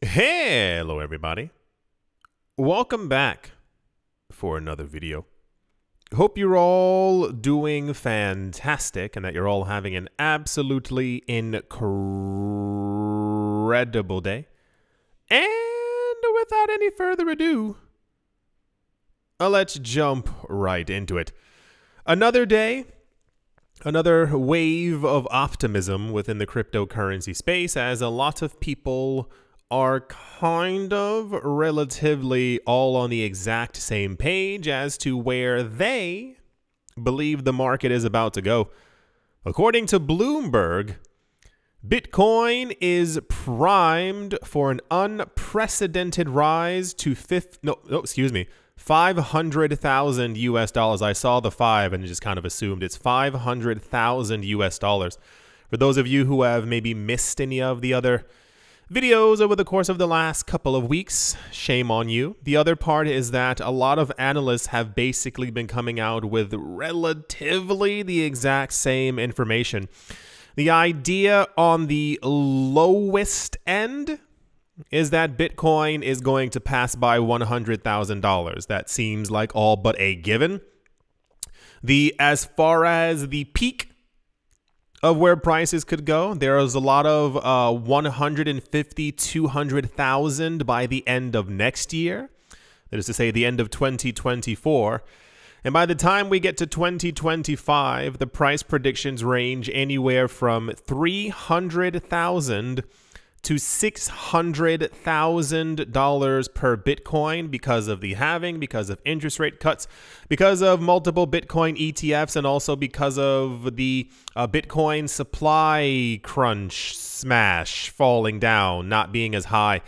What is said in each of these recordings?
Hello, everybody. Welcome back for another video. Hope you're all doing fantastic and that you're all having an absolutely incredible day. And without any further ado, let's jump right into it. Another day, another wave of optimism within the cryptocurrency space as a lot of people are kind of relatively all on the exact same page as to where they believe the market is about to go. According to Bloomberg, Bitcoin is primed for an unprecedented rise to fifth no, no excuse me 500,000 US dollars. I saw the 5 and just kind of assumed it's 500,000 US dollars. For those of you who have maybe missed any of the other videos over the course of the last couple of weeks. Shame on you. The other part is that a lot of analysts have basically been coming out with relatively the exact same information. The idea on the lowest end is that Bitcoin is going to pass by $100,000. That seems like all but a given. The as far as the peak of where prices could go. There is a lot of uh, 150, 200,000 by the end of next year. That is to say, the end of 2024. And by the time we get to 2025, the price predictions range anywhere from 300,000 to $600,000 per Bitcoin because of the halving, because of interest rate cuts, because of multiple Bitcoin ETFs, and also because of the uh, Bitcoin supply crunch smash falling down, not being as high.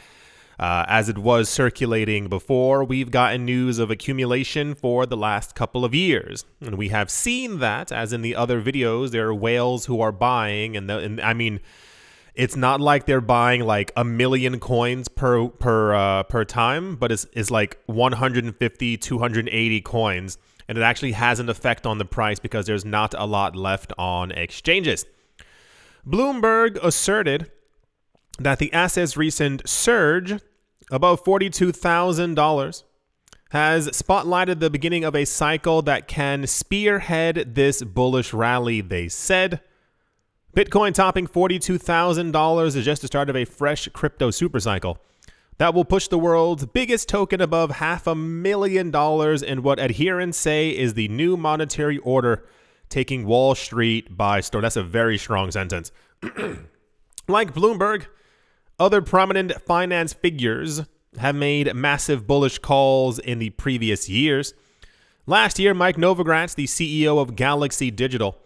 Uh, as it was circulating before, we've gotten news of accumulation for the last couple of years. And we have seen that, as in the other videos, there are whales who are buying, and, the, and I mean, it's not like they're buying like a million coins per per uh, per time, but it's it's like 150, 280 coins, and it actually has an effect on the price because there's not a lot left on exchanges. Bloomberg asserted that the asset's recent surge above $42,000 has spotlighted the beginning of a cycle that can spearhead this bullish rally, they said. Bitcoin topping $42,000 is just the start of a fresh crypto supercycle that will push the world's biggest token above half a million dollars in what adherents say is the new monetary order taking Wall Street by storm. That's a very strong sentence. like Bloomberg, other prominent finance figures have made massive bullish calls in the previous years. Last year, Mike Novogratz, the CEO of Galaxy Digital,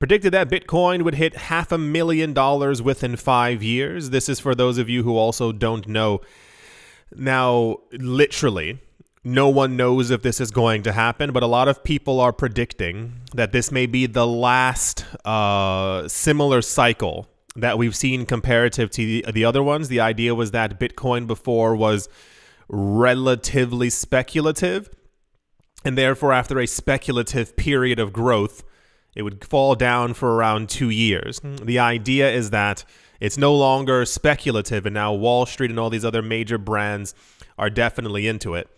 predicted that Bitcoin would hit half a million dollars within five years. This is for those of you who also don't know. Now, literally, no one knows if this is going to happen, but a lot of people are predicting that this may be the last uh, similar cycle that we've seen comparative to the, the other ones. The idea was that Bitcoin before was relatively speculative. And therefore, after a speculative period of growth, it would fall down for around two years. The idea is that it's no longer speculative, and now Wall Street and all these other major brands are definitely into it.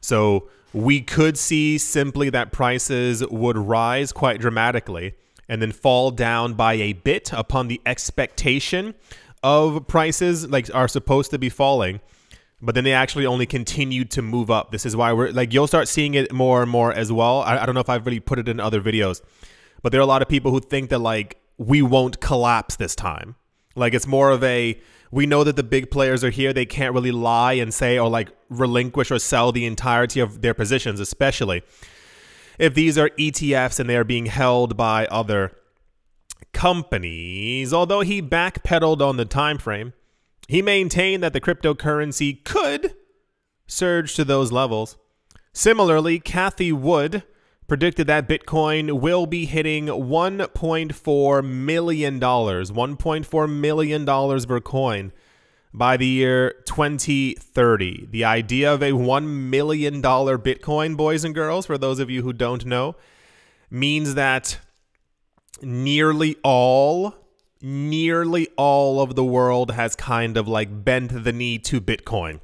So we could see simply that prices would rise quite dramatically and then fall down by a bit upon the expectation of prices like are supposed to be falling but then they actually only continue to move up this is why we're like you'll start seeing it more and more as well I, I don't know if i've really put it in other videos but there are a lot of people who think that like we won't collapse this time. Like it's more of a we know that the big players are here. They can't really lie and say or like relinquish or sell the entirety of their positions, especially if these are ETFs and they are being held by other companies. Although he backpedaled on the time frame, he maintained that the cryptocurrency could surge to those levels. Similarly, Cathie Wood predicted that Bitcoin will be hitting $1.4 million, $1.4 million per coin by the year 2030. The idea of a $1 million Bitcoin, boys and girls, for those of you who don't know, means that nearly all nearly all of the world has kind of like bent the knee to Bitcoin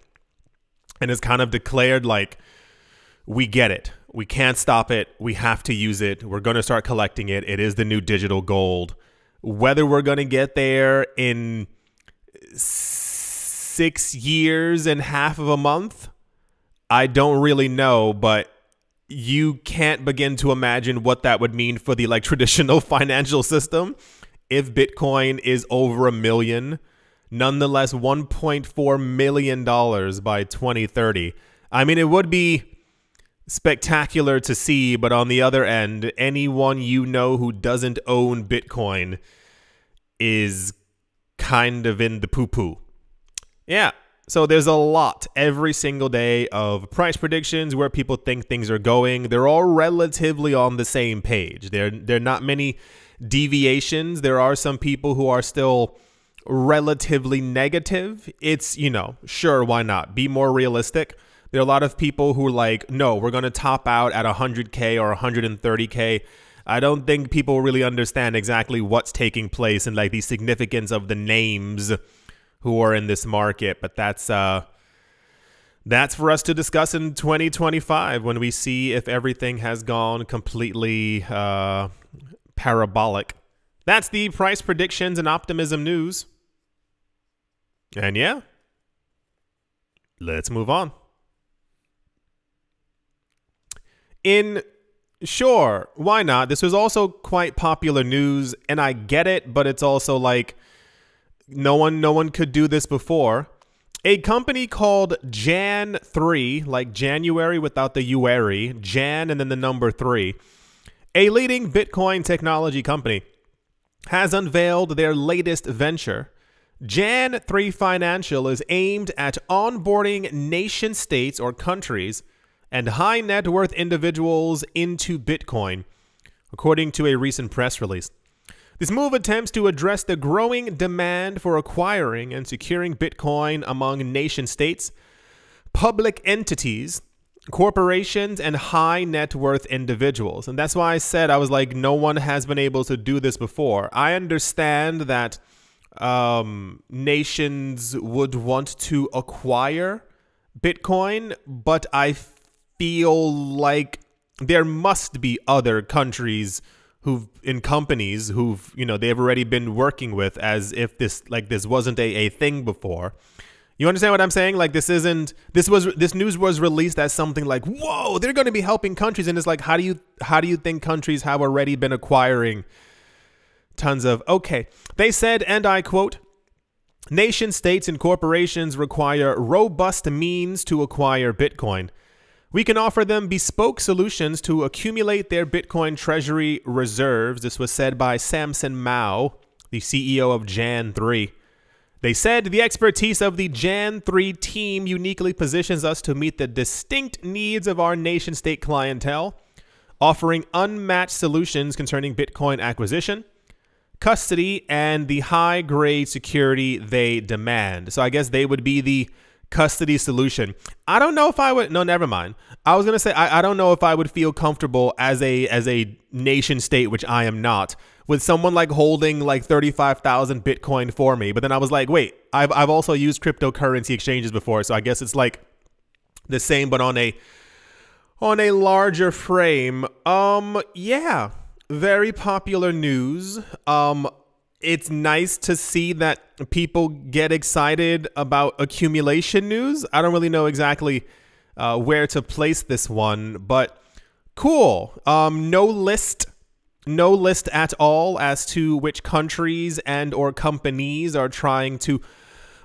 and has kind of declared like we get it. We can't stop it. We have to use it. We're going to start collecting it. It is the new digital gold. Whether we're going to get there in 6 years and half of a month, I don't really know, but you can't begin to imagine what that would mean for the like traditional financial system if Bitcoin is over a million, nonetheless $1.4 million by 2030. I mean, it would be spectacular to see, but on the other end, anyone you know who doesn't own Bitcoin is kind of in the poo poo. Yeah. So there's a lot every single day of price predictions where people think things are going. They're all relatively on the same page. There, there are not many deviations. There are some people who are still relatively negative. It's, you know, sure, why not? Be more realistic. There are a lot of people who are like, no, we're going to top out at 100K or 130K. I don't think people really understand exactly what's taking place and like the significance of the names who are in this market. But that's, uh, that's for us to discuss in 2025 when we see if everything has gone completely uh, parabolic. That's the price predictions and optimism news. And yeah, let's move on. In sure, why not? This was also quite popular news, and I get it, but it's also like no one no one could do this before. A company called Jan3, like January without the UARY, Jan and then the number 3 a leading Bitcoin technology company has unveiled their latest venture. Jan 3 Financial is aimed at onboarding nation states or countries and high net worth individuals into Bitcoin, according to a recent press release. This move attempts to address the growing demand for acquiring and securing Bitcoin among nation states, public entities, corporations and high net worth individuals. And that's why I said I was like, no one has been able to do this before. I understand that um, nations would want to acquire Bitcoin, but I feel like there must be other countries who've in companies who've you know they've already been working with as if this like this wasn't a, a thing before you understand what I'm saying? Like this isn't this was this news was released as something like, "Whoa, they're going to be helping countries." And it's like, how do you how do you think countries have already been acquiring tons of Okay. They said and I quote, "Nation states and corporations require robust means to acquire Bitcoin. We can offer them bespoke solutions to accumulate their Bitcoin treasury reserves." This was said by Samson Mow, the CEO of Jan3. They said the expertise of the Jan 3 team uniquely positions us to meet the distinct needs of our nation state clientele, offering unmatched solutions concerning Bitcoin acquisition, custody, and the high grade security they demand. So I guess they would be the custody solution. I don't know if I would no never mind. I was gonna say I, I don't know if I would feel comfortable as a as a nation state, which I am not, with someone like holding like 35,000 Bitcoin for me. But then I was like, wait, I've, I've also used cryptocurrency exchanges before. So I guess it's like the same, but on a, on a larger frame. Um, yeah, very popular news. Um, it's nice to see that people get excited about accumulation news. I don't really know exactly uh, where to place this one, but cool. Um, no list no list at all as to which countries and or companies are trying to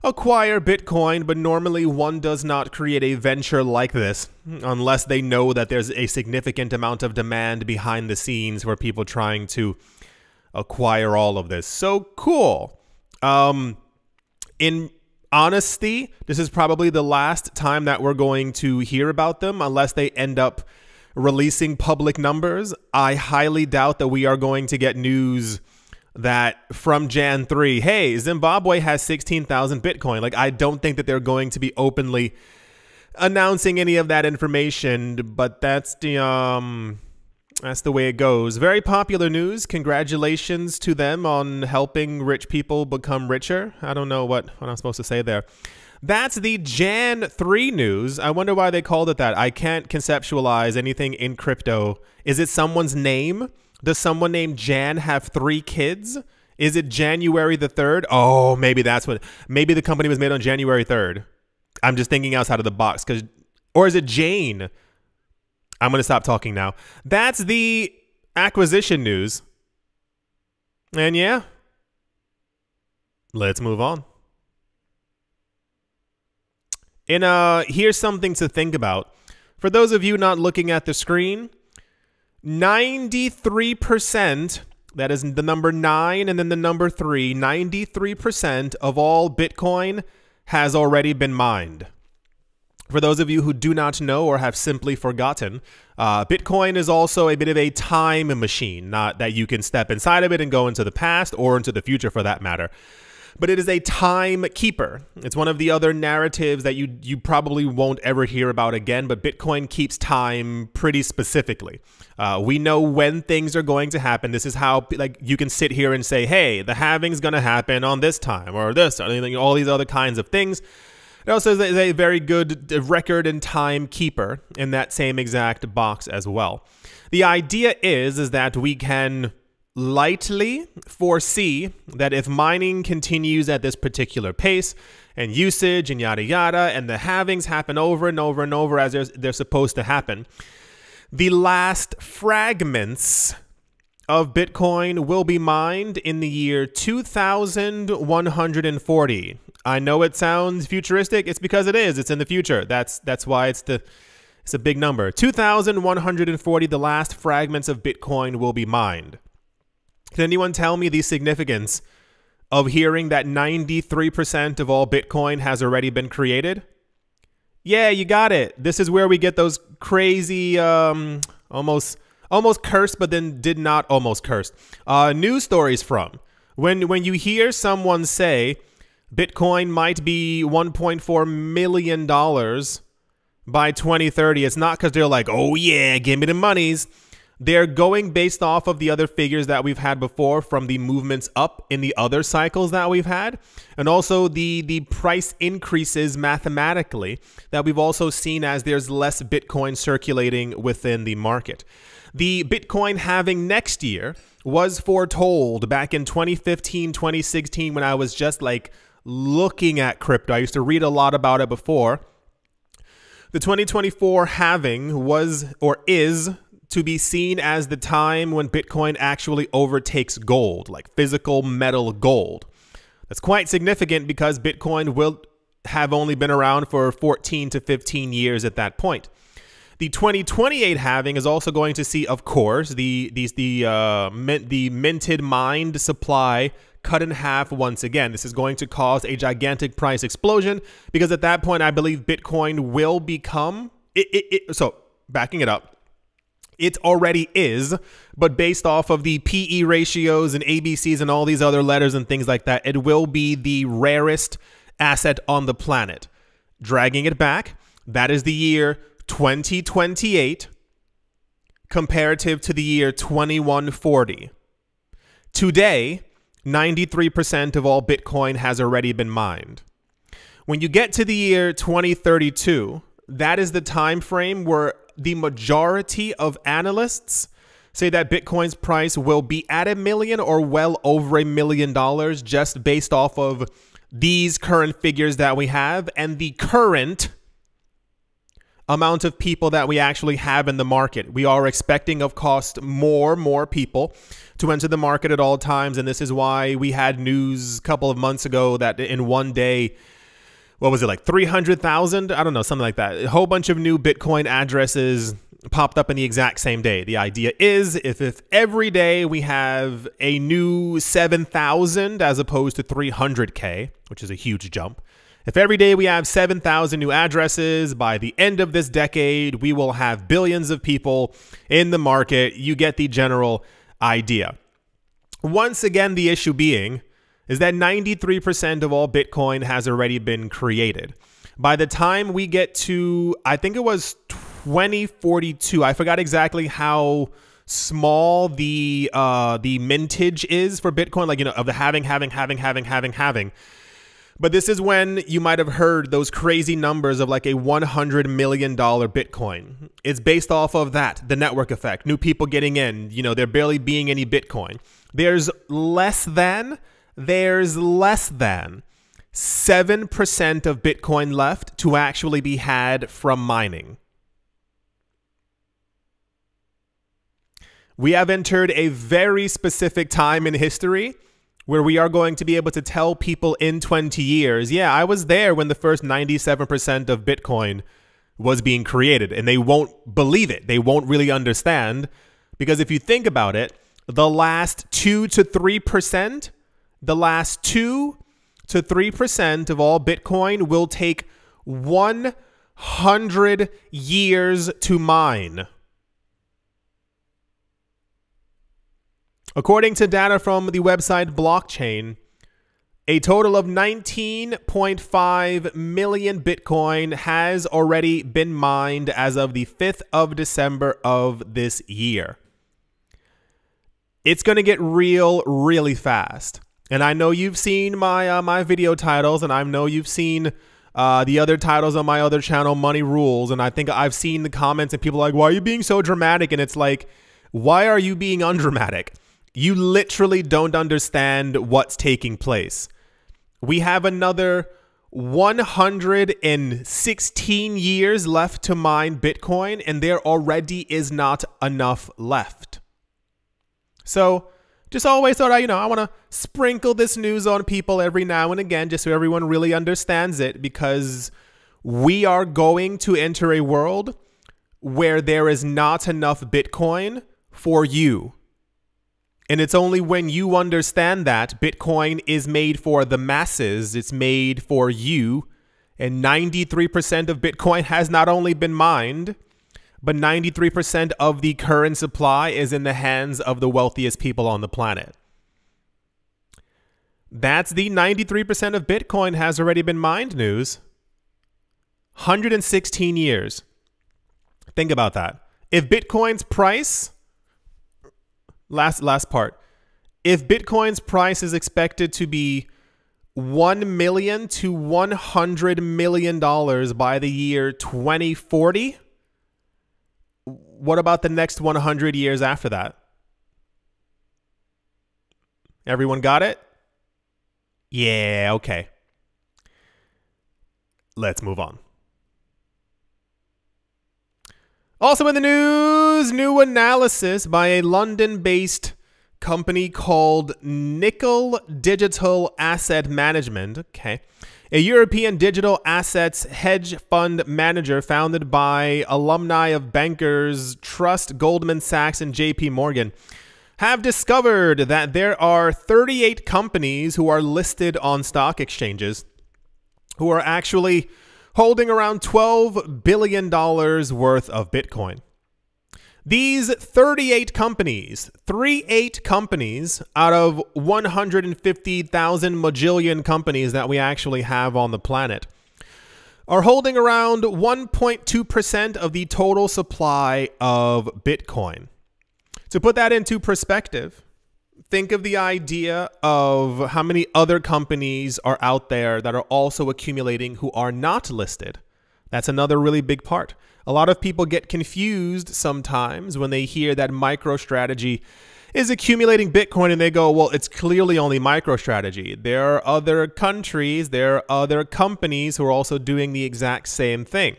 acquire Bitcoin, but normally one does not create a venture like this unless they know that there's a significant amount of demand behind the scenes where people trying to acquire all of this. So cool. Um, in honesty, this is probably the last time that we're going to hear about them unless they end up releasing public numbers. I highly doubt that we are going to get news that from Jan 3, hey, Zimbabwe has 16,000 Bitcoin. Like, I don't think that they're going to be openly announcing any of that information, but that's the, um, That's the way it goes. Very popular news. Congratulations to them on helping rich people become richer. I don't know what, what I'm supposed to say there. That's the Jan 3 news. I wonder why they called it that. I can't conceptualize anything in crypto. Is it someone's name? Does someone named Jan have three kids? Is it January the 3rd? Oh, maybe that's what. Maybe the company was made on January 3rd. I'm just thinking outside of the box cuz or is it Jane? I'm going to stop talking now. That's the acquisition news. And yeah, let's move on. And uh, here's something to think about. For those of you not looking at the screen, 93%, that is the number nine and then the number three, 93% of all Bitcoin has already been mined. For those of you who do not know or have simply forgotten, uh, Bitcoin is also a bit of a time machine, not that you can step inside of it and go into the past or into the future for that matter but it is a time keeper. It's one of the other narratives that you you probably won't ever hear about again, but Bitcoin keeps time pretty specifically. Uh, we know when things are going to happen. This is how like you can sit here and say, "Hey, the halving's going to happen on this time," or this, or all these other kinds of things. It also is a very good uh, record and time keeper in that same exact box as well. The idea is is that we can lightly foresee that if mining continues at this particular pace and usage and yada yada and the halvings happen over and over and over as they're, they're supposed to happen, the last fragments of Bitcoin will be mined in the year 2140. I know it sounds futuristic. It's because it is. It's in the future. That's that's why it's the it's a big number. 2140 the last fragments of Bitcoin will be mined. Can anyone tell me the significance of hearing that 93% of all Bitcoin has already been created? Yeah, you got it. This is where we get those crazy, um, almost, almost cursed, but then did not almost cursed uh, news stories from. When when you hear someone say Bitcoin might be 1.4 million dollars by 2030, it's not because they're like, oh yeah, give me the monies. They're going based off of the other figures that we've had before from the movements up in the other cycles that we've had, and also the, the price increases mathematically that we've also seen as there's less Bitcoin circulating within the market. The Bitcoin halving next year was foretold back in 2015, 2016 when I was just like looking at crypto. I used to read a lot about it before. The 2024 halving was or is to be seen as the time when Bitcoin actually overtakes gold, like physical metal gold. That's quite significant because Bitcoin will have only been around for 14 to 15 years at that point. The 2028 halving is also going to see, of course, the the the uh, mint, the minted mined supply cut in half once again. This is going to cause a gigantic price explosion because at that point, I believe Bitcoin will become it, it, it so backing it up it already is, but based off of the PE ratios and ABCs and all these other letters and things like that, it will be the rarest asset on the planet. Dragging it back, that is the year 2028 comparative to the year 2140. Today, 93% of all Bitcoin has already been mined. When you get to the year 2032, that is the time frame where the majority of analysts say that Bitcoin's price will be at a million or well over a million dollars just based off of these current figures that we have and the current amount of people that we actually have in the market. We are expecting, of cost, more, more people to enter the market at all times. And this is why we had news a couple of months ago that in one day, what was it like 300,000? I don't know, something like that. A whole bunch of new Bitcoin addresses popped up in the exact same day. The idea is if, if every day we have a new 7,000 as opposed to 300K, which is a huge jump, if every day we have 7,000 new addresses, by the end of this decade, we will have billions of people in the market. You get the general idea. Once again, the issue being is that 93% of all Bitcoin has already been created. By the time we get to, I think it was 2042, I forgot exactly how small the uh, the mintage is for Bitcoin, like you know, of the having, having, having, having, having, having. But this is when you might have heard those crazy numbers of like a $100 million Bitcoin. It's based off of that, the network effect, new people getting in, you know, there barely being any Bitcoin. There's less than, there's less than 7% of Bitcoin left to actually be had from mining. We have entered a very specific time in history where we are going to be able to tell people in 20 years, yeah, I was there when the first 97% of Bitcoin was being created, and they won't believe it. They won't really understand because if you think about it, the last 2 to 3%, the last 2 to 3% of all Bitcoin will take 100 years to mine. According to data from the website Blockchain, a total of 19.5 million Bitcoin has already been mined as of the 5th of December of this year. It's going to get real really fast. And I know you've seen my uh, my video titles and I know you've seen uh, the other titles on my other channel, Money Rules, and I think I've seen the comments and people like, "Why are you being so dramatic?" And it's like, "Why are you being undramatic?" You literally don't understand what's taking place. We have another 116 years left to mine Bitcoin, and there already is not enough left. So, just always thought I, you know, I want to sprinkle this news on people every now and again just so everyone really understands it because we are going to enter a world where there is not enough Bitcoin for you. And it's only when you understand that Bitcoin is made for the masses, it's made for you. And 93% of Bitcoin has not only been mined, but 93% of the current supply is in the hands of the wealthiest people on the planet. That's the 93% of Bitcoin has already been mined news. 116 years. Think about that. If Bitcoin's price last last part. If Bitcoin's price is expected to be 1 million to 100 million dollars by the year 2040, what about the next 100 years after that? Everyone got it? Yeah, okay. Let's move on. Also in the news, new analysis by a London based company called Nickel Digital Asset Management. Okay. A European digital assets hedge fund manager founded by alumni of bankers Trust, Goldman Sachs, and JP Morgan have discovered that there are 38 companies who are listed on stock exchanges who are actually holding around $12 billion worth of Bitcoin. These 38 companies, 38 companies out of 150,000 majillion companies that we actually have on the planet, are holding around 1.2% of the total supply of Bitcoin. To put that into perspective, think of the idea of how many other companies are out there that are also accumulating who are not listed. That's another really big part. A lot of people get confused sometimes when they hear that MicroStrategy is accumulating Bitcoin and they go, well, it's clearly only MicroStrategy. There are other countries, there are other companies who are also doing the exact same thing.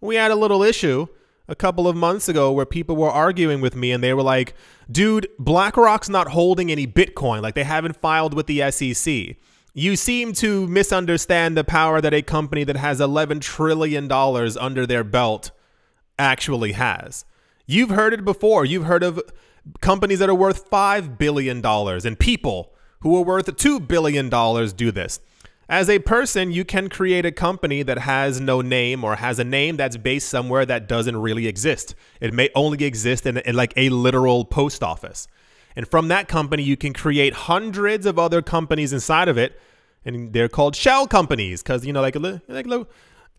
We had a little issue a couple of months ago where people were arguing with me and they were like, dude, BlackRock's not holding any Bitcoin. Like they haven't filed with the SEC. You seem to misunderstand the power that a company that has $11 trillion under their belt actually has. You've heard it before. You've heard of companies that are worth $5 billion and people who are worth $2 billion do this. As a person, you can create a company that has no name or has a name that's based somewhere that doesn't really exist. It may only exist in, in like a literal post office. And from that company, you can create hundreds of other companies inside of it. And they're called shell companies because, you know, like, like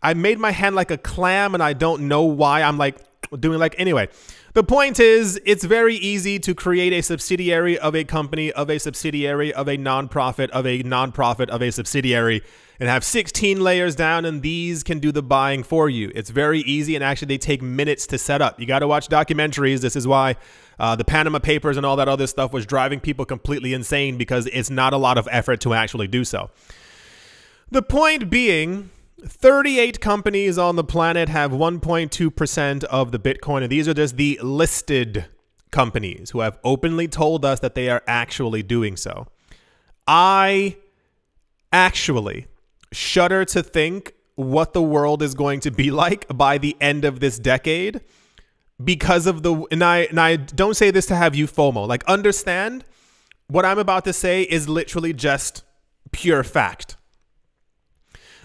I made my hand like a clam and I don't know why. I'm like, doing like anyway. The point is, it's very easy to create a subsidiary of a company, of a subsidiary, of a nonprofit, of a nonprofit, of a subsidiary, and have 16 layers down, and these can do the buying for you. It's very easy, and actually, they take minutes to set up. You got to watch documentaries. This is why uh, the Panama Papers and all that other stuff was driving people completely insane because it's not a lot of effort to actually do so. The point being, 38 companies on the planet have 1.2% of the Bitcoin, and these are just the listed companies who have openly told us that they are actually doing so. I actually shudder to think what the world is going to be like by the end of this decade because of the and I and I don't say this to have you FOMO. Like understand what I'm about to say is literally just pure fact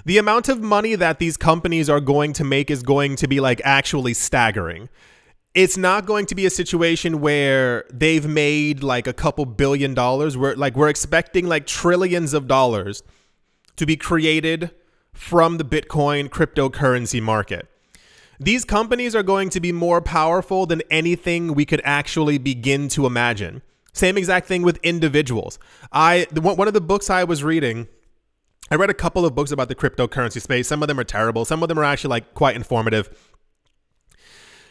the amount of money that these companies are going to make is going to be like actually staggering. It's not going to be a situation where they've made like a couple billion dollars. We're like we're expecting like trillions of dollars to be created from the Bitcoin cryptocurrency market. These companies are going to be more powerful than anything we could actually begin to imagine. Same exact thing with individuals. I one of the books I was reading I read a couple of books about the cryptocurrency space. Some of them are terrible. Some of them are actually like quite informative.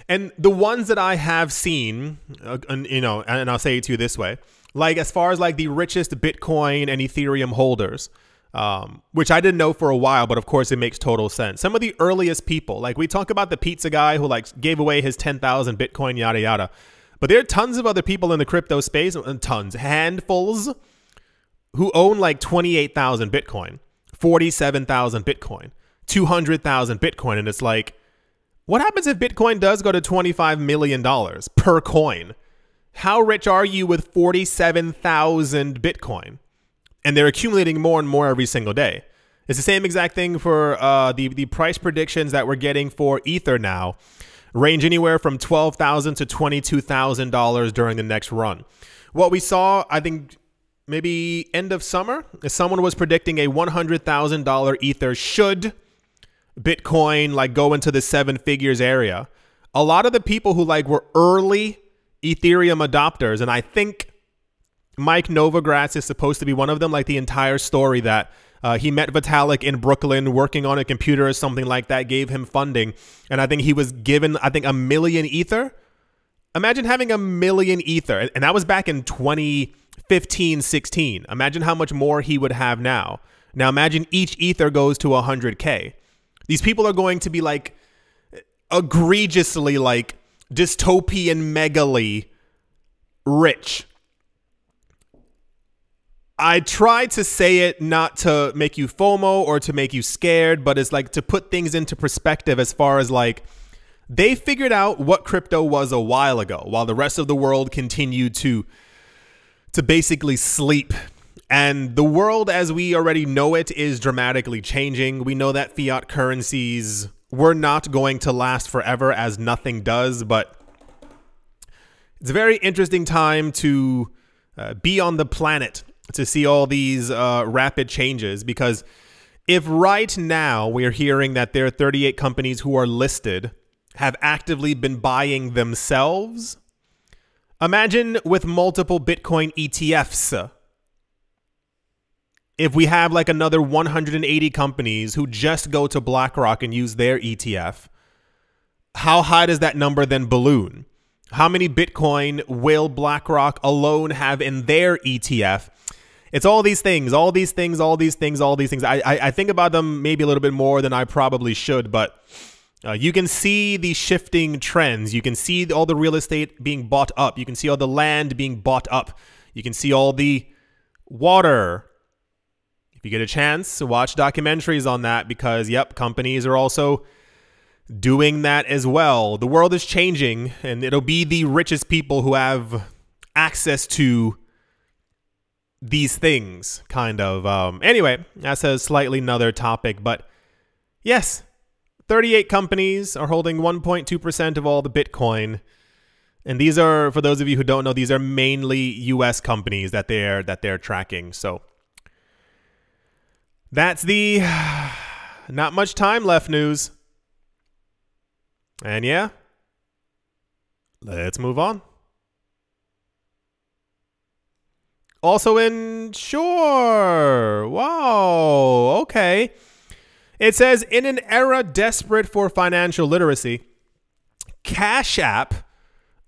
And the ones that I have seen, uh, and, you know, and I'll say it to you this way, like as far as like the richest Bitcoin and Ethereum holders, um, which I didn't know for a while, but of course it makes total sense. Some of the earliest people, like we talk about the pizza guy who like gave away his 10,000 Bitcoin, yada, yada. But there are tons of other people in the crypto space, and tons, handfuls, who own like 28,000 Bitcoin. 47,000 Bitcoin, 200,000 Bitcoin. And it's like, what happens if Bitcoin does go to $25 million per coin? How rich are you with 47,000 Bitcoin? And they're accumulating more and more every single day. It's the same exact thing for uh, the, the price predictions that we're getting for Ether now range anywhere from 12,000 to $22,000 during the next run. What we saw, I think maybe end of summer, someone was predicting a $100,000 ether should Bitcoin like go into the seven figures area. A lot of the people who like were early Ethereum adopters, and I think Mike Novogratz is supposed to be one of them, like the entire story that uh, he met Vitalik in Brooklyn working on a computer or something like that, gave him funding. And I think he was given, I think, a million ether. Imagine having a million ether. And that was back in 20- 15, 16. Imagine how much more he would have now. Now imagine each ether goes to 100k. These people are going to be like egregiously like dystopian megally rich. I try to say it not to make you FOMO or to make you scared, but it's like to put things into perspective as far as like they figured out what crypto was a while ago while the rest of the world continued to to basically sleep. And the world as we already know it is dramatically changing. We know that fiat currencies were not going to last forever as nothing does, but it's a very interesting time to uh, be on the planet to see all these uh, rapid changes because if right now we're hearing that there are 38 companies who are listed have actively been buying themselves Imagine with multiple Bitcoin ETFs. If we have like another 180 companies who just go to BlackRock and use their ETF, how high does that number then balloon? How many Bitcoin will BlackRock alone have in their ETF? It's all these things, all these things, all these things, all these things. I, I, I think about them maybe a little bit more than I probably should, but uh, you can see the shifting trends. You can see all the real estate being bought up. You can see all the land being bought up. You can see all the water. If you get a chance, watch documentaries on that because, yep, companies are also doing that as well. The world is changing, and it'll be the richest people who have access to these things, kind of. Um, anyway, that's a slightly another topic, but yes, 38 companies are holding 1.2% of all the Bitcoin. And these are, for those of you who don't know, these are mainly US companies that they're that they're tracking. So that's the not much time left news. And yeah, Let's move on. Also in sure. Wow. Okay. It says in an era desperate for financial literacy, Cash App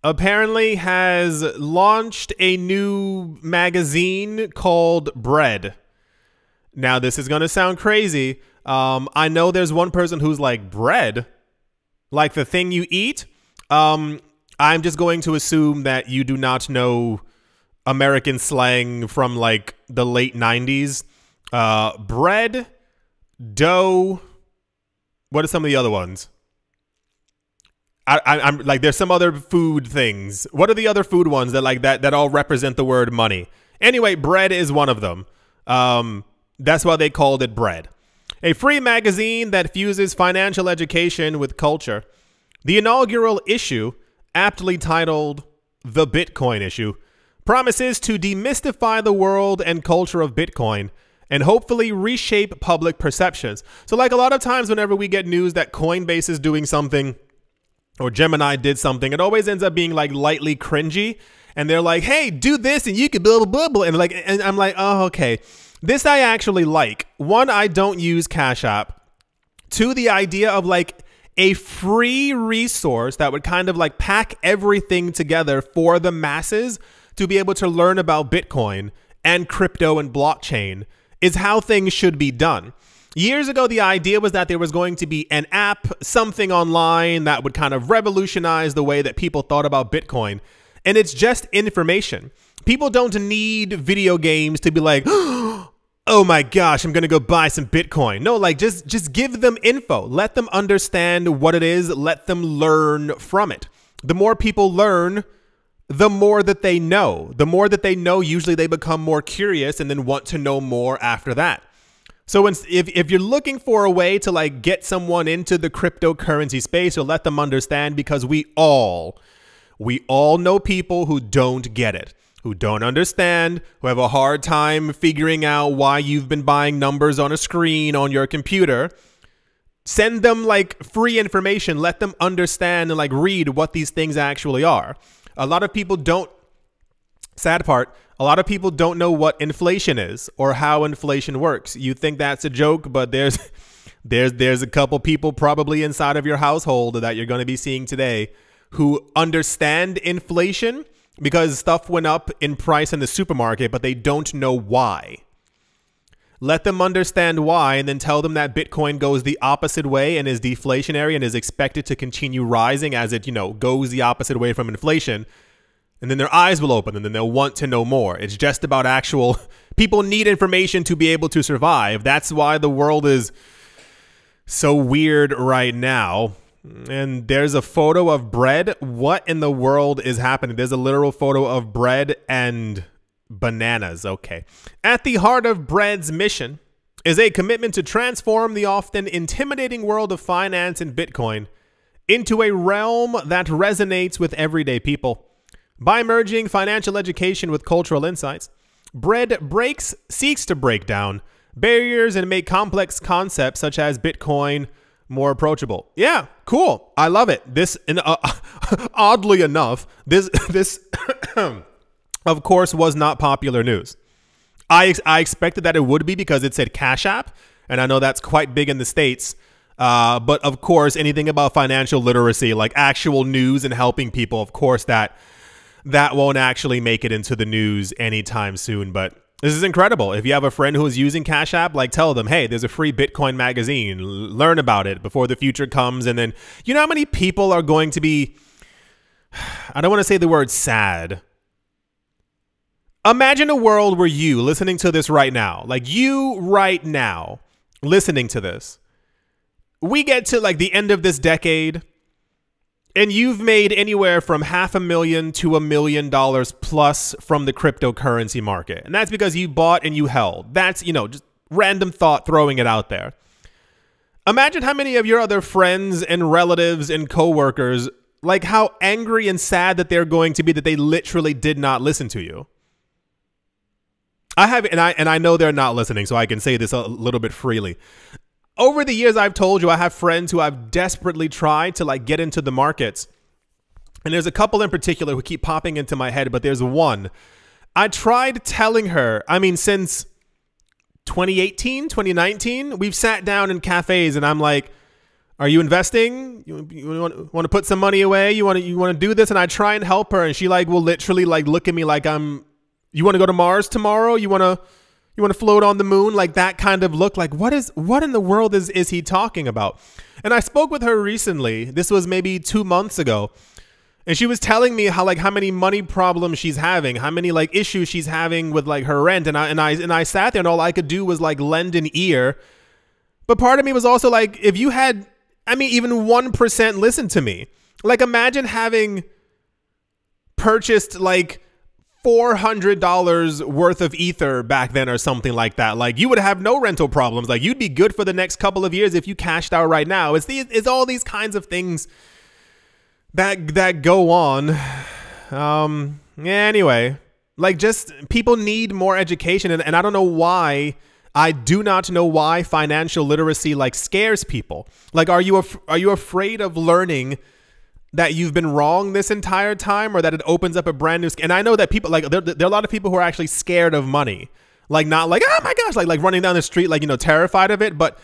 apparently has launched a new magazine called Bread. Now, this is going to sound crazy. Um, I know there's one person who's like, bread? Like the thing you eat? Um, I'm just going to assume that you do not know American slang from like the late 90s. Uh, bread, dough. What are some of the other ones? I, I, am like, there's some other food things. What are the other food ones that like that that all represent the word money? Anyway, bread is one of them. Um, that's why they called it bread. A free magazine that fuses financial education with culture. The inaugural issue, aptly titled "The Bitcoin Issue," promises to demystify the world and culture of Bitcoin and hopefully reshape public perceptions. So, like a lot of times, whenever we get news that Coinbase is doing something or Gemini did something, it always ends up being like lightly cringy. And they're like, hey, do this and you can blah, blah, blah, blah. And like, and I'm like, oh, okay. This I actually like. One, I don't use Cash App. Two, the idea of like a free resource that would kind of like pack everything together for the masses to be able to learn about Bitcoin and crypto and blockchain is how things should be done. Years ago, the idea was that there was going to be an app, something online that would kind of revolutionize the way that people thought about Bitcoin. And it's just information. People don't need video games to be like, oh my gosh, I'm gonna go buy some Bitcoin. No, like just just give them info. Let them understand what it is. Let them learn from it. The more people learn, the more that they know. The more that they know, usually they become more curious and then want to know more after that. So if, if you're looking for a way to like get someone into the cryptocurrency space or let them understand because we all we all know people who don't get it, who don't understand, who have a hard time figuring out why you've been buying numbers on a screen on your computer. Send them like free information, let them understand and like read what these things actually are. A lot of people don't sad part, a lot of people don't know what inflation is or how inflation works. You think that's a joke, but there's there's there's a couple people probably inside of your household that you're going to be seeing today who understand inflation because stuff went up in price in the supermarket, but they don't know why. Let them understand why and then tell them that Bitcoin goes the opposite way and is deflationary and is expected to continue rising as it, you know, goes the opposite way from inflation and then their eyes will open and then they'll want to know more. It's just about actual people need information to be able to survive. That's why the world is so weird right now. And there's a photo of bread. What in the world is happening? There's a literal photo of bread and bananas. Okay. At the heart of bread's mission is a commitment to transform the often intimidating world of finance and Bitcoin into a realm that resonates with everyday people. By merging financial education with cultural insights, Bread breaks seeks to break down barriers and make complex concepts such as Bitcoin more approachable. Yeah, cool. I love it. This and uh, oddly enough, this this of course was not popular news. I I expected that it would be because it said Cash App, and I know that's quite big in the states. Uh, but of course, anything about financial literacy, like actual news and helping people, of course, that that won't actually make it into the news anytime soon. But this is incredible. If you have a friend who is using Cash App, like tell them, hey, there's a free Bitcoin magazine. learn about it before the future comes. And then, you know how many people are going to be, I don't want to say the word sad. Imagine a world where you, listening to this right now, like you right now, listening to this, we get to like the end of this decade and you've made anywhere from half a million to a million dollars plus from the cryptocurrency market. And that's because you bought and you held. That's, you know, just random thought throwing it out there. Imagine how many of your other friends and relatives and coworkers like how angry and sad that they're going to be that they literally did not listen to you. I have and I and I know they're not listening, so I can say this a little bit freely over the years I've told you I have friends who I've desperately tried to like get into the markets. And there's a couple in particular who keep popping into my head, but there's one. I tried telling her, I mean, since 2018, 2019, we've sat down in cafes and I'm like, are you investing? You, you want, want to put some money away? You want to you want to do this? And I try and help her, and she like will literally like look at me like I'm. You want to go to Mars tomorrow? You want to you want to float on the moon? Like that kind of look. Like what is what in the world is is he talking about? And I spoke with her recently. This was maybe two months ago, and she was telling me how like how many money problems she's having, how many like issues she's having with like her rent. And I and I and I sat there, and all I could do was like lend an ear. But part of me was also like, if you had I mean, even 1% listen to me. Like, imagine having purchased like $400 worth of ether back then or something like that. Like, you would have no rental problems. Like, you'd be good for the next couple of years if you cashed out right now. It's, these, it's all these kinds of things that, that go on. Um, anyway, like, just people need more education. And, and I don't know why I do not know why financial literacy like scares people. Like, are you are you afraid of learning that you've been wrong this entire time, or that it opens up a brand new? And I know that people like there, there are a lot of people who are actually scared of money, like not like oh my gosh, like like running down the street, like you know, terrified of it. But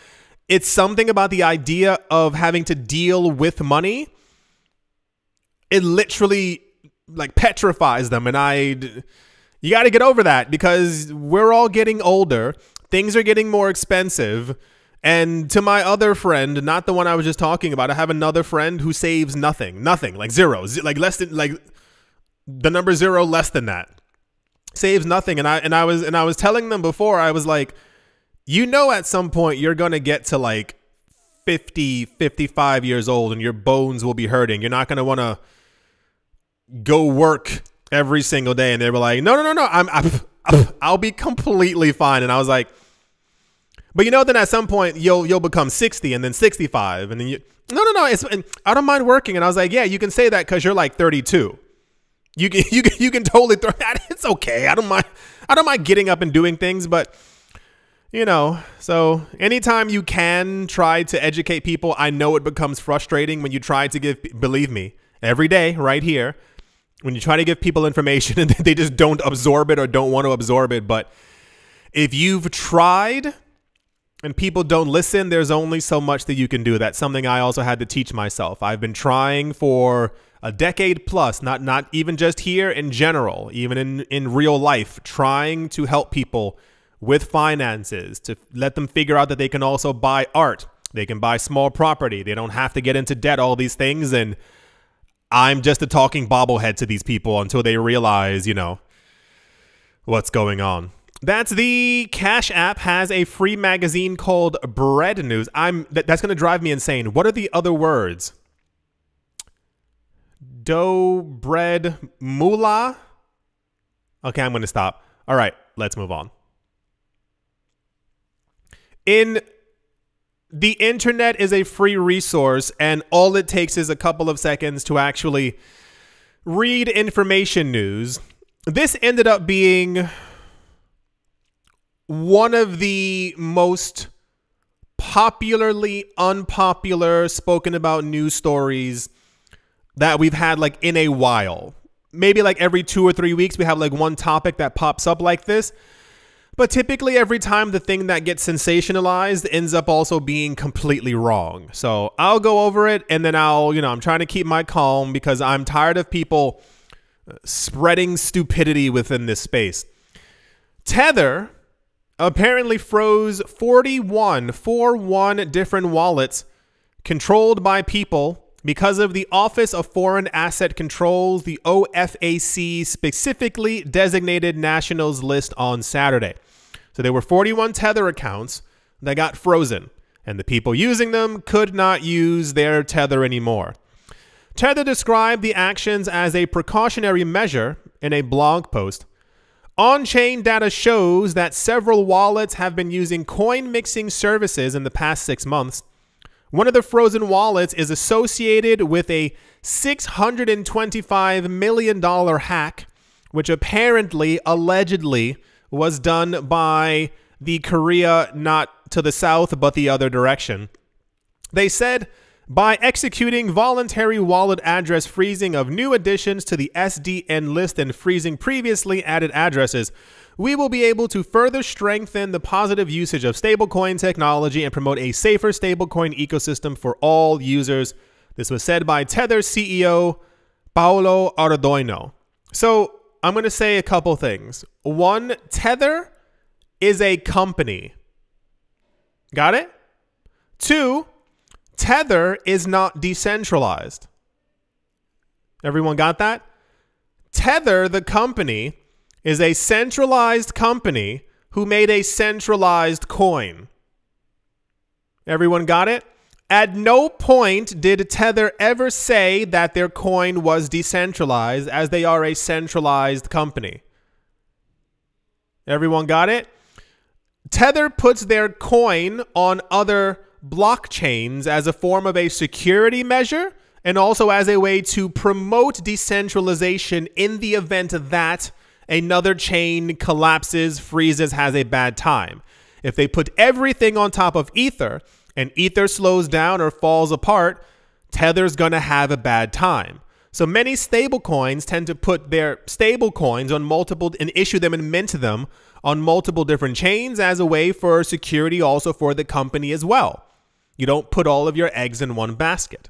it's something about the idea of having to deal with money. It literally like petrifies them, and I. You got to get over that because we're all getting older things are getting more expensive. And to my other friend, not the one I was just talking about, I have another friend who saves nothing, nothing, like zero, like less than like the number zero less than that. Saves nothing. And I and I was and I was telling them before, I was like, you know at some point you're to get to like 50, 55 years old and your bones will be hurting. You're not going to want to go work every single day and they were like, "No, no, no, no. I'm, I'm I'll be completely fine." And I was like, but you know, then at some point you'll you'll become 60 and then 65 and then you no no no it's I don't mind working and I was like yeah you can say that because you're like 32. You can you can you can totally throw that. It's okay. I don't mind. I don't mind getting up and doing things, but you know. So anytime you can try to educate people, I know it becomes frustrating when you try to give. Believe me, every day right here, when you try to give people information and they just don't absorb it or don't want to absorb it. But if you've tried and people don't listen, there's only so much that you can do. That's something I also had to teach myself. I've been trying for a decade plus, not not even just here in general, even in in real life, trying to help people with finances to let them figure out that they can also buy art. They can buy small property. They don't have to get into debt all these things and I'm just a talking bobblehead to these people until they realize, you know, what's going on. That's the Cash App has a free magazine called Bread News. I'm that, that's going to drive me insane. What are the other words? Dough, bread, moolah. Okay, I'm going to stop. All right, let's move on. In the internet is a free resource, and all it takes is a couple of seconds to actually read information news. This ended up being one of the most popularly unpopular spoken about news stories that we've had like in a while. Maybe like every two or three weeks, we have like one topic that pops up like this. But typically, every time the thing that gets sensationalized ends up also being completely wrong. So I'll go over it and then I'll, you know, I'm trying to keep my calm because I'm tired of people uh, spreading stupidity within this space. Tether apparently froze 41, 41 different wallets controlled by people because of the Office of Foreign Asset Controls, the OFAC specifically designated nationals list on Saturday. So there were 41 Tether accounts that got frozen, and the people using them could not use their Tether anymore. Tether described the actions as a precautionary measure in a blog post on chain data shows that several wallets have been using coin mixing services in the past six months. One of the frozen wallets is associated with a $625 million hack, which apparently, allegedly, was done by the Korea not to the south, but the other direction. They said by executing voluntary wallet address freezing of new additions to the SDN list and freezing previously added addresses, we will be able to further strengthen the positive usage of stablecoin technology and promote a safer stablecoin ecosystem for all users. This was said by Tether CEO Paolo Ardoino. So I'm going to say a couple things. One, Tether is a company. Got it? Two, Tether is not decentralized. Everyone got that? Tether, the company, is a centralized company who made a centralized coin. Everyone got it? At no point did Tether ever say that their coin was decentralized, as they are a centralized company. Everyone got it? Tether puts their coin on other blockchains as a form of a security measure and also as a way to promote decentralization in the event that another chain collapses, freezes, has a bad time. If they put everything on top of Ether and Ether slows down or falls apart, Tether's going to have a bad time. So many stablecoins tend to put their stablecoins on multiple and issue them and mint them on multiple different chains as a way for security also for the company as well. You don't put all of your eggs in one basket.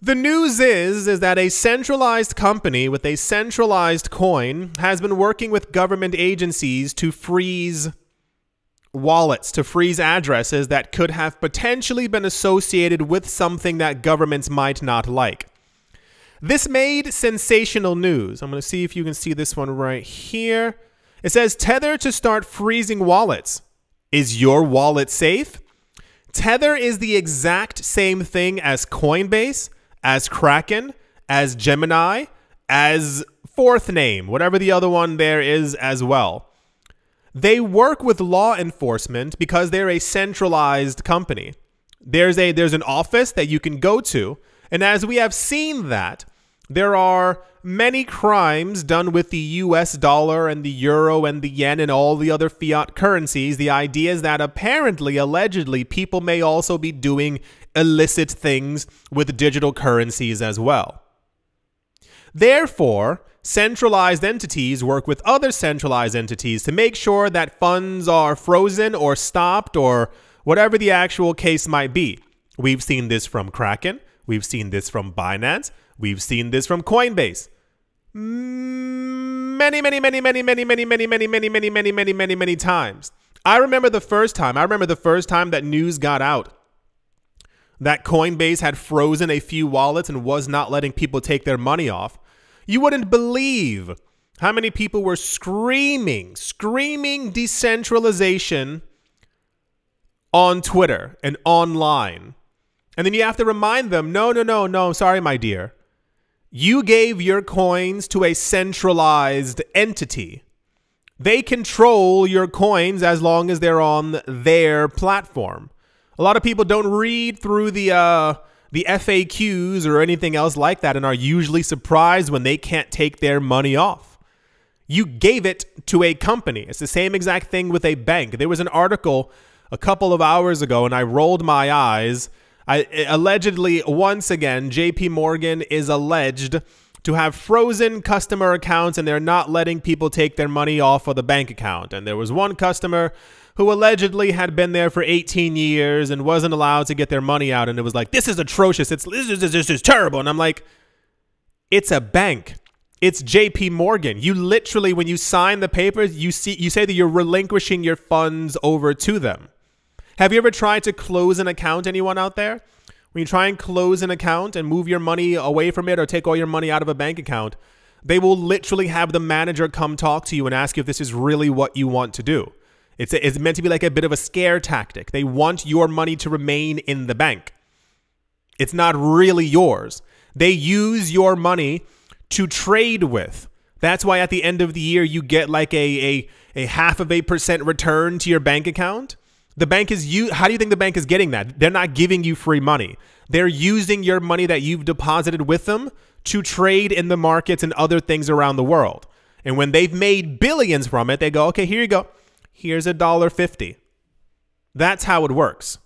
The news is is that a centralized company with a centralized coin has been working with government agencies to freeze wallets, to freeze addresses that could have potentially been associated with something that governments might not like. This made sensational news. I'm going to see if you can see this one right here. It says Tether to start freezing wallets. Is your wallet safe? Tether is the exact same thing as Coinbase, as Kraken, as Gemini, as Fourth Name, whatever the other one there is as well. They work with law enforcement because they're a centralized company. There's a there's an office that you can go to, and as we have seen that, there are many crimes done with the US dollar and the euro and the yen and all the other fiat currencies. The idea is that apparently, allegedly, people may also be doing illicit things with digital currencies as well. Therefore, centralized entities work with other centralized entities to make sure that funds are frozen or stopped or whatever the actual case might be. We've seen this from Kraken. We've seen this from Binance. We've seen this from Coinbase many, many, many, many, many, many, many, many, many, many, many, many, many, many times. I remember the first time. I remember the first time that news got out that Coinbase had frozen a few wallets and was not letting people take their money off. You wouldn't believe how many people were screaming, screaming decentralization on Twitter and online. And then you have to remind them, no, no, no, no, sorry, my dear. You gave your coins to a centralized entity. They control your coins as long as they're on their platform. A lot of people don't read through the uh, the FAQs or anything else like that and are usually surprised when they can't take their money off. You gave it to a company. It's the same exact thing with a bank. There was an article a couple of hours ago and I rolled my eyes I, allegedly, once again, JP Morgan is alleged to have frozen customer accounts and they're not letting people take their money off of the bank account. And there was one customer who allegedly had been there for 18 years and wasn't allowed to get their money out. And it was like, this is atrocious. It's, this, is, this is terrible. And I'm like, it's a bank. It's JP Morgan. You literally, when you sign the papers, you see you say that you're relinquishing your funds over to them. Have you ever tried to close an account, anyone out there? When you try and close an account and move your money away from it or take all your money out of a bank account, they will literally have the manager come talk to you and ask you if this is really what you want to do. It's, a, it's meant to be like a bit of a scare tactic. They want your money to remain in the bank. It's not really yours. They use your money to trade with. That's why at the end of the year you get like a, a, a half of a percent return to your bank account. The bank is you. How do you think the bank is getting that? They're not giving you free money. They're using your money that you've deposited with them to trade in the markets and other things around the world. And when they've made billions from it, they go, okay, here you go. Here's a dollar fifty. That's how it works.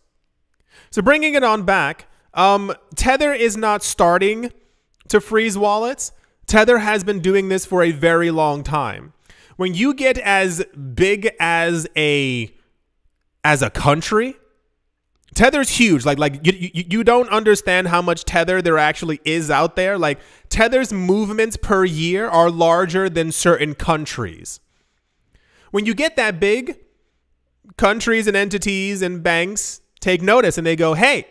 So bringing it on back, Um, Tether is not starting to freeze wallets. Tether has been doing this for a very long time. When you get as big as a as a country, Tether's huge. Like like you, you, you don't understand how much Tether there actually is out there. Like Tether's movements per year are larger than certain countries. When you get that big, countries and entities and banks take notice and they go, "Hey,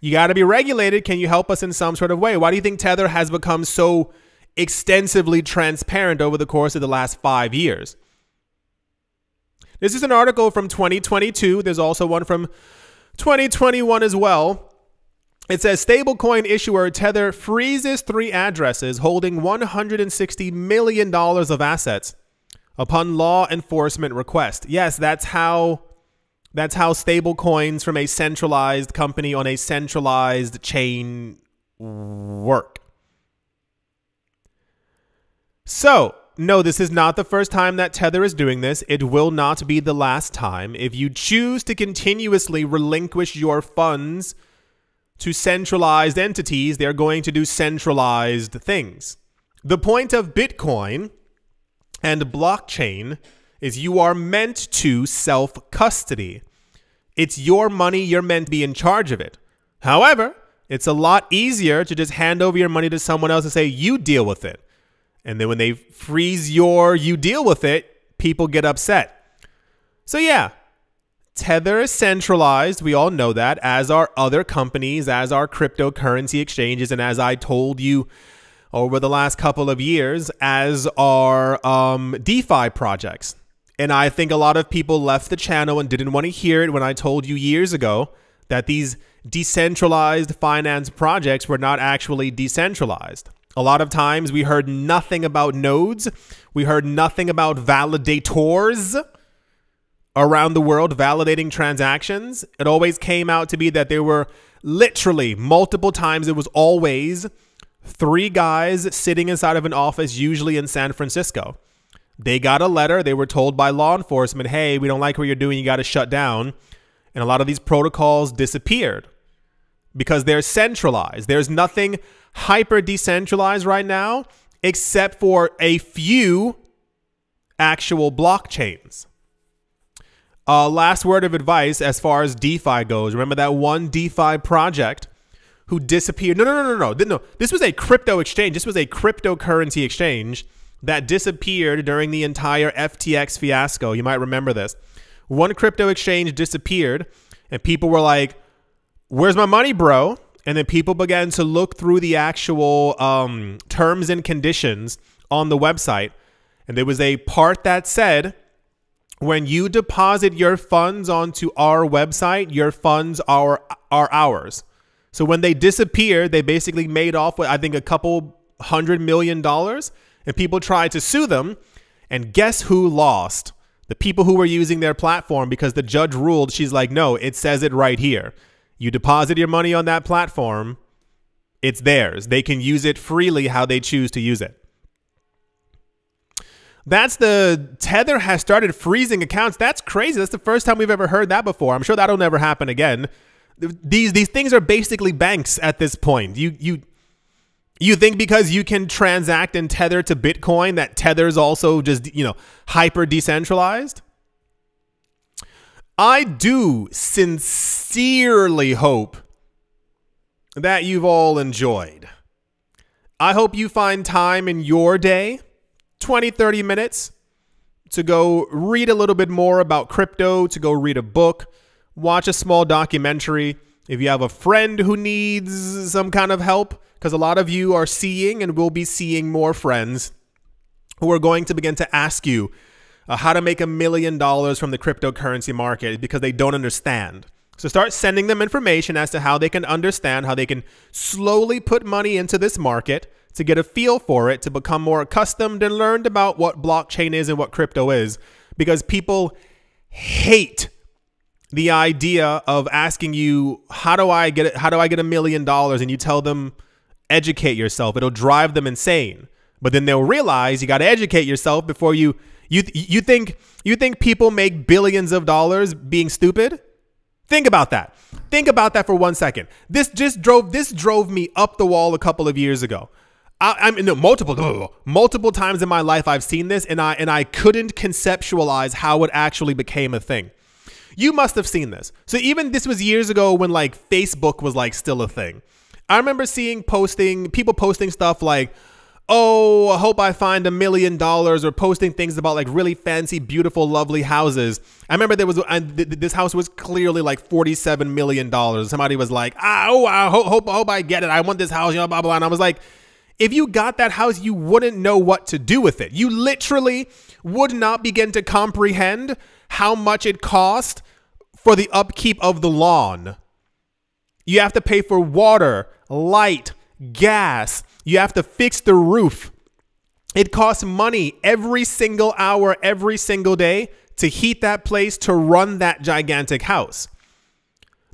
you got to be regulated. Can you help us in some sort of way?" Why do you think Tether has become so extensively transparent over the course of the last 5 years? This is an article from 2022. There's also one from 2021 as well. It says stablecoin issuer Tether freezes three addresses holding $160 million of assets upon law enforcement request. Yes, that's how that's how stablecoins from a centralized company on a centralized chain work. So, no, this is not the first time that Tether is doing this. It will not be the last time. If you choose to continuously relinquish your funds to centralized entities, they're going to do centralized things. The point of Bitcoin and blockchain is you are meant to self custody. It's your money, you're meant to be in charge of it. However, it's a lot easier to just hand over your money to someone else and say, you deal with it. And then when they freeze your you deal with it, people get upset. So yeah, Tether is centralized. We all know that, as are other companies, as are cryptocurrency exchanges, and as I told you over the last couple of years, as are um, DeFi projects. And I think a lot of people left the channel and didn't want to hear it when I told you years ago that these decentralized finance projects were not actually decentralized. A lot of times we heard nothing about nodes. We heard nothing about validators around the world validating transactions. It always came out to be that there were literally multiple times, it was always three guys sitting inside of an office, usually in San Francisco. They got a letter. They were told by law enforcement, hey, we don't like what you're doing. You got to shut down. And a lot of these protocols disappeared because they're centralized. There's nothing hyper decentralized right now, except for a few actual blockchains. Uh, last word of advice as far as DeFi goes. Remember that one DeFi project who disappeared? No, no, no, no, no. No, this was a crypto exchange. This was a cryptocurrency exchange that disappeared during the entire FTX fiasco. You might remember this. One crypto exchange disappeared, and people were like, Where's my money, bro? and then people began to look through the actual um, terms and conditions on the website. And there was a part that said when you deposit your funds onto our website your funds are are ours. So when they disappeared they basically made off with i think a couple hundred million dollars. And people tried to sue them. And guess who lost? The people who were using their platform because the judge ruled she's like no it says it right here you deposit your money on that platform, it's theirs. They can use it freely how they choose to use it. That's the Tether has started freezing accounts. That's crazy. That's the first time we've ever heard that before. I'm sure that'll never happen again. These these things are basically banks at this point. You you you think because you can transact and tether to Bitcoin that Tether's also just, you know, hyper decentralized? I do sincerely hope that you've all enjoyed. I hope you find time in your day, 20, 30 minutes, to go read a little bit more about crypto, to go read a book, watch a small documentary. If you have a friend who needs some kind of help, because a lot of you are seeing and will be seeing more friends who are going to begin to ask you uh, how to make a million dollars from the cryptocurrency market because they don't understand. So start sending them information as to how they can understand, how they can slowly put money into this market to get a feel for it, to become more accustomed and learned about what blockchain is and what crypto is. Because people hate the idea of asking you, how do I get it? How do I get a million dollars? And you tell them, educate yourself. It'll drive them insane. But then they'll realize you got to educate yourself before you you you think you think people make billions of dollars being stupid? Think about that. Think about that for one second. This just drove this drove me up the wall a couple of years ago. I, mean, no, multiple multiple times in my life I've seen this, and I and I couldn't conceptualize how it actually became a thing. You must have seen this. So even this was years ago when like Facebook was like still a thing. I remember seeing posting people posting stuff like, "Oh, I hope I find a million dollars," or posting things about like really fancy, beautiful, lovely houses. I remember there was and th- this house was clearly like forty-seven million dollars. Somebody was like, ah, "Oh, I hope, hope, hope I get it. I want this house," you know, blah blah. And I was like, if you got that house, you wouldn't know what to do with it. You literally would not begin to comprehend how much it cost for the upkeep of the lawn. You have to pay for water, light, gas. You have to fix the roof. It costs money every single hour, every single day to heat that place, to run that gigantic house.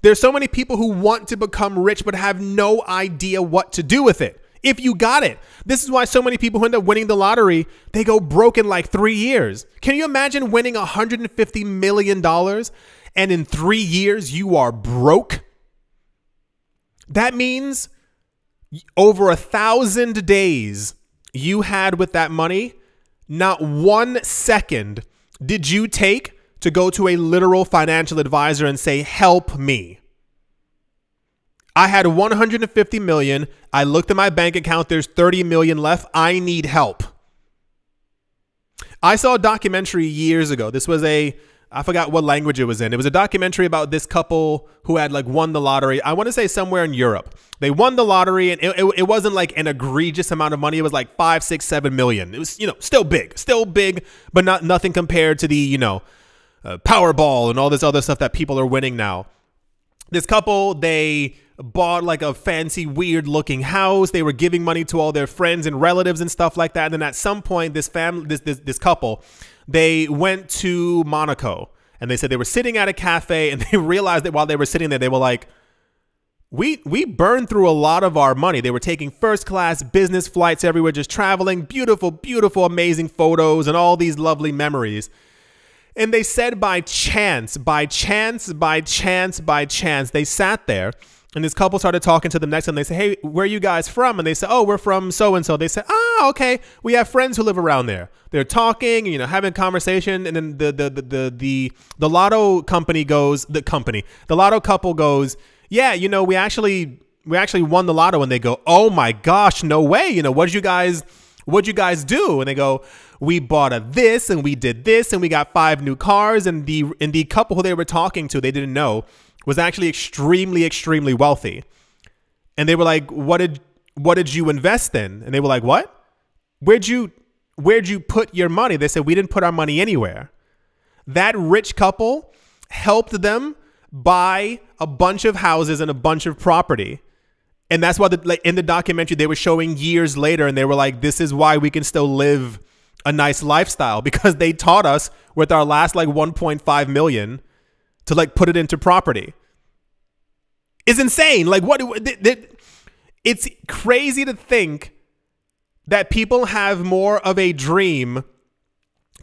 There's so many people who want to become rich but have no idea what to do with it. If you got it. This is why so many people who end up winning the lottery, they go broke in like 3 years. Can you imagine winning 150 million dollars and in 3 years you are broke? That means over a thousand days you had with that money, not one second did you take to go to a literal financial advisor and say, Help me. I had 150 million. I looked at my bank account, there's 30 million left. I need help. I saw a documentary years ago. This was a I forgot what language it was in. It was a documentary about this couple who had like won the lottery. I want to say somewhere in Europe. They won the lottery, and it, it, it, wasn't like an egregious amount of money. It was like five, six, seven million. It was you know still big, still big, but not nothing compared to the you know uh, Powerball and all this other stuff that people are winning now. This couple they bought like a fancy, weird looking house. They were giving money to all their friends and relatives and stuff like that. And then at some point, this family, this this, this couple they went to Monaco and they said they were sitting at a cafe and they realized that while they were sitting there, they were like, we we burned through a lot of our money. They were taking first class business flights everywhere, just traveling, beautiful, beautiful, amazing photos and all these lovely memories. And they said by chance, by chance, by chance, by chance, they sat there and this couple started talking to them next and they say, Hey, where are you guys from? And they say, Oh, we're from so and so. They say, Ah, okay. We have friends who live around there. They're talking, you know, having conversation, and then the the the the the, the lotto company goes, the company, the lotto couple goes, Yeah, you know, we actually we actually won the lotto and they go, Oh my gosh, no way. You know, what did you guys what'd you guys do? And they go, we bought a this and we did this and we got five new cars. And the and the couple who they were talking to, they didn't know was actually extremely, extremely wealthy. And they were like, What did what did you invest in? And they were like, What? Where'd you where'd you put your money? They said, We didn't put our money anywhere. That rich couple helped them buy a bunch of houses and a bunch of property. And that's why the, like in the documentary they were showing years later and they were like, This is why we can still live a nice lifestyle because they taught us with our last like 1.5 million to like put it into property is insane. Like what it's crazy to think that people have more of a dream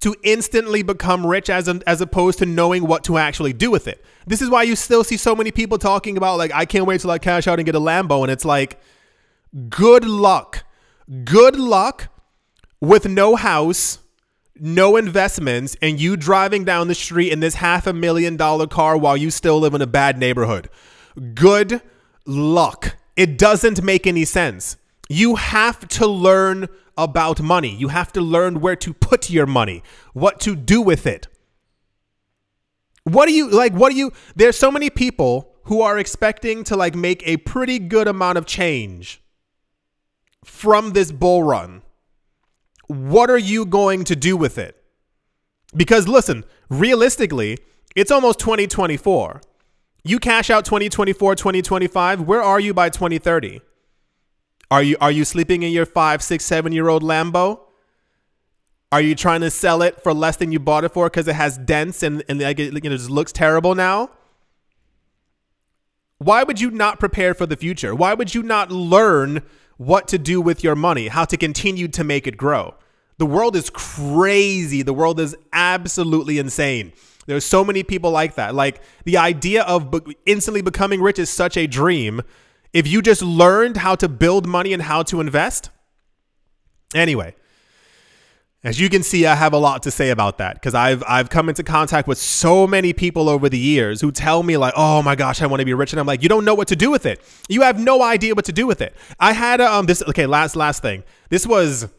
to instantly become rich as as opposed to knowing what to actually do with it. This is why you still see so many people talking about like I can't wait till I cash out and get a Lambo and it's like good luck. Good luck with no house no investments, and you driving down the street in this half a million dollar car while you still live in a bad neighborhood. Good luck. It doesn't make any sense. You have to learn about money. You have to learn where to put your money, what to do with it. What do you like? What do you? There's so many people who are expecting to like make a pretty good amount of change from this bull run what are you going to do with it? Because listen, realistically, it's almost 2024. You cash out 2024, 2025, where are you by 2030? Are you are you sleeping in your five, six, seven year old Lambo? Are you trying to sell it for less than you bought it for because it has dents and, and like it, you know, just looks terrible now? Why would you not prepare for the future? Why would you not learn what to do with your money, how to continue to make it grow? The world is crazy. The world is absolutely insane. There's so many people like that. Like the idea of instantly becoming rich is such a dream. If you just learned how to build money and how to invest. Anyway, as you can see, I have a lot to say about that because I've I've come into contact with so many people over the years who tell me like, "Oh my gosh, I want to be rich," and I'm like, "You don't know what to do with it. You have no idea what to do with it." I had um this okay last last thing. This was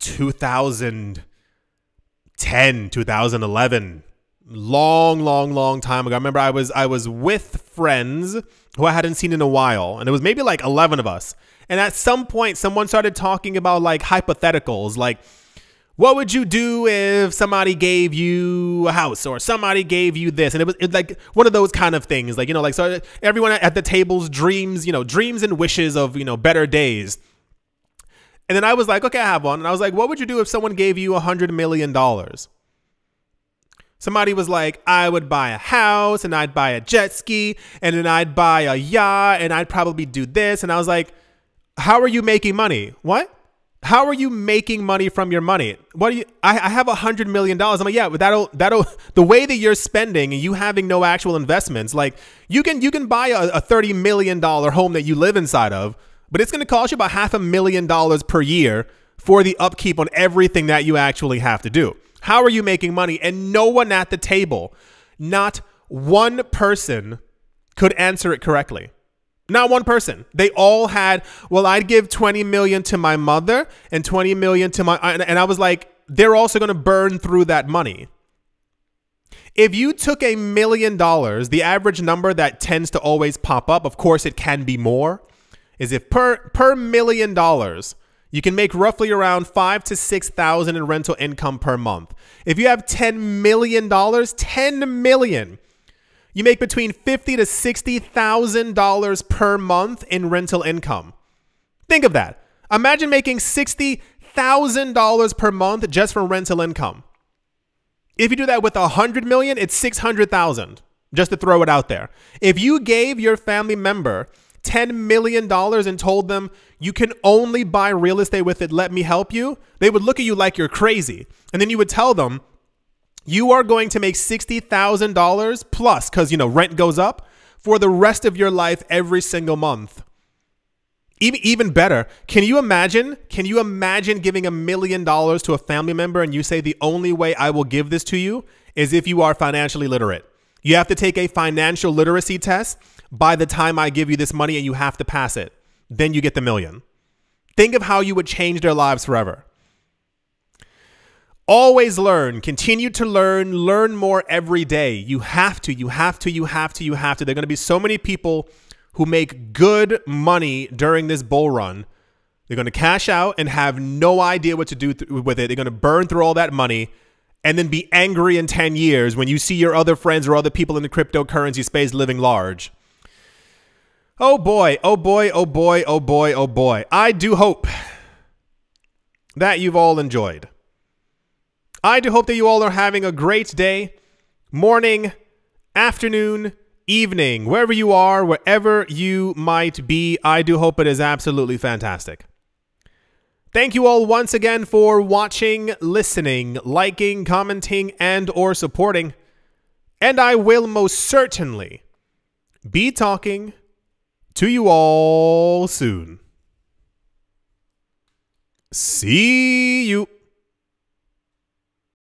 2010, 2011, long, long, long time ago. I remember I was I was with friends who I hadn't seen in a while, and it was maybe like 11 of us and at some point, someone started talking about like hypotheticals, like, what would you do if somebody gave you a house or somebody gave you this? And it was, it like one of those kind of things, like, you know, like, so everyone at the tables dreams, you know, dreams and wishes of, you know, better days. And then I was like, okay, I have one. And I was like, what would you do if someone gave you a hundred million dollars? Somebody was like, I would buy a house and I'd buy a jet ski and then I'd buy a yacht and I'd probably do this. And I was like, how are you making money? What? How are you making money from your money? What do you? I, I have a hundred million dollars. I'm like, yeah, but that'll that'll the way that you're spending and you having no actual investments, like you can you can buy a, a thirty million dollar home that you live inside of, but it's going to cost you about half a million dollars per year for the upkeep on everything that you actually have to do. How are you making money? And no one at the table, not one person, could answer it correctly. Not one person. They all had, well, I'd give 20 million to my mother and 20 million to my and I was like, they're also going to burn through that money. If you took a million dollars, the average number that tends to always pop up, of course it can be more, is if per per million dollars, you can make roughly around 5 to 6,000 in rental income per month. If you have 10 million dollars, 10 million you make between fifty to sixty thousand dollars per month in rental income. Think of that. Imagine making sixty thousand dollars per month just from rental income. If you do that with a hundred million, it's six hundred thousand. Just to throw it out there. If you gave your family member $10 million and told them you can only buy real estate with it, let me help you, they would look at you like you're crazy. And then you would tell them, you are going to make $60,000 plus because, you know, rent goes up for the rest of your life every single month. Even, even better, can you imagine? Can you imagine giving a million dollars to a family member and you say the only way I will give this to you is if you are financially literate? You have to take a financial literacy test by the time I give you this money and you have to pass it. Then you get the million. Think of how you would change their lives forever. Always learn, continue to learn, learn more every day. You have to, you have to, you have to, you have to. There are going to be so many people who make good money during this bull run. They're going to cash out and have no idea what to do with it. They're going to burn through all that money and then be angry in 10 years when you see your other friends or other people in the cryptocurrency space living large. Oh boy, oh boy, oh boy, oh boy, oh boy. I do hope that you've all enjoyed. I do hope that you all are having a great day, morning, afternoon, evening, wherever you are, wherever you might be. I do hope it is absolutely fantastic. Thank you all once again for watching, listening, liking, commenting, and or supporting. And I will most certainly be talking to you all soon. See you.